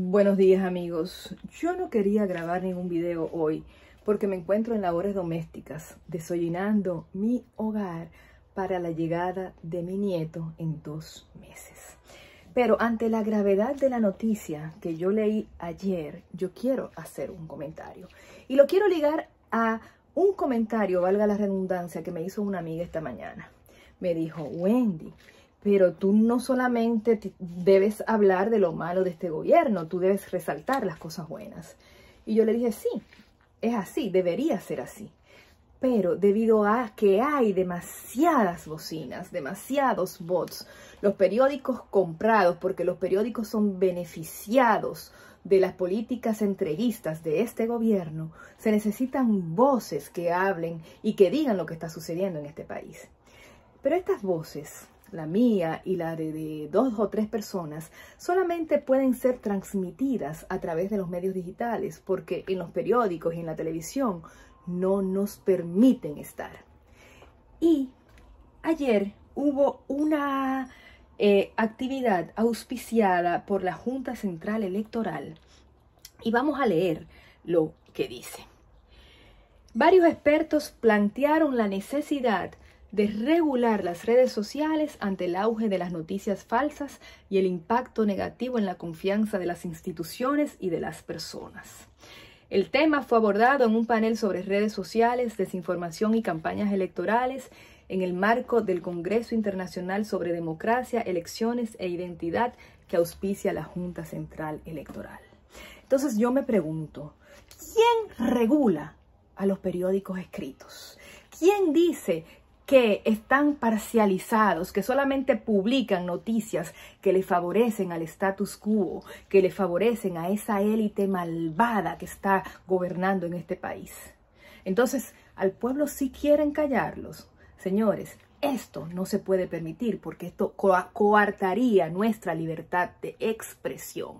Buenos días amigos, yo no quería grabar ningún video hoy porque me encuentro en labores domésticas, desollinando mi hogar para la llegada de mi nieto en dos meses. Pero ante la gravedad de la noticia que yo leí ayer, yo quiero hacer un comentario. Y lo quiero ligar a un comentario, valga la redundancia, que me hizo una amiga esta mañana. Me dijo, Wendy, pero tú no solamente debes hablar de lo malo de este gobierno, tú debes resaltar las cosas buenas. Y yo le dije, sí, es así, debería ser así. Pero debido a que hay demasiadas bocinas, demasiados bots, los periódicos comprados, porque los periódicos son beneficiados de las políticas entreguistas de este gobierno, se necesitan voces que hablen y que digan lo que está sucediendo en este país. Pero estas voces, la mía y la de, dos o tres personas, solamente pueden ser transmitidas a través de los medios digitales, porque en los periódicos y en la televisión no nos permiten estar. Y ayer hubo una eh, actividad auspiciada por la Junta Central Electoral y vamos a leer lo que dice. Varios expertos plantearon la necesidad de regular las redes sociales ante el auge de las noticias falsas y el impacto negativo en la confianza de las instituciones y de las personas. El tema fue abordado en un panel sobre redes sociales, desinformación y campañas electorales en el marco del Congreso Internacional sobre Democracia, Elecciones e Identidad que auspicia la Junta Central Electoral. Entonces yo me pregunto, ¿quién regula a los periódicos escritos? ¿Quién dice que están parcializados, que solamente publican noticias que le favorecen al status quo, que le favorecen a esa élite malvada que está gobernando en este país. Entonces, al pueblo sí quieren callarlos. Señores, esto no se puede permitir porque esto coartaría nuestra libertad de expresión.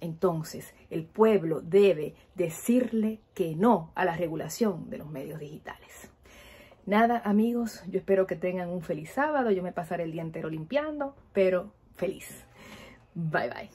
Entonces, el pueblo debe decirle que no a la regulación de los medios digitales. Nada, amigos, yo espero que tengan un feliz sábado. Yo me pasaré el día entero limpiando, pero feliz. Bye, bye.